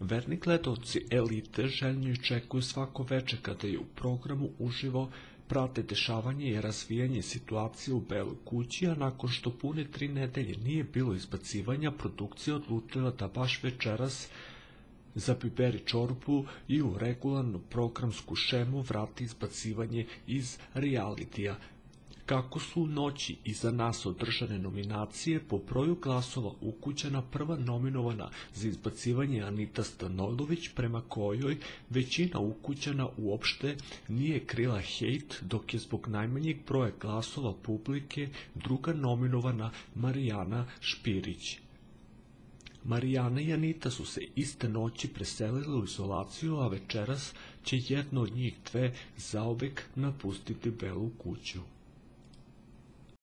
Verni gledalci elite željno čekuju svako veče kada je u programu uživo prate dešavanje i razvijanje situacije u Beloj kući, a nakon što pune tri nedelje nije bilo izbacivanja, produkcija odlučila da baš večeras zapiberi čorbu i u regularnu programsku šemu vrati izbacivanje iz realitija. Kako su u noći iza nas održane nominacije, po broju glasova ukućena prva nominovana za izbacivanje Anita Stanolović, prema kojoj većina ukućana uopšte nije krila hejt, dok je zbog najmanjeg broja glasova publike druga nominovana Marijana Špirić. Marijana i Anita su se iste noći preselile u izolaciju, a večeras će jedno od njih dve zaobek napustiti Belu kuću.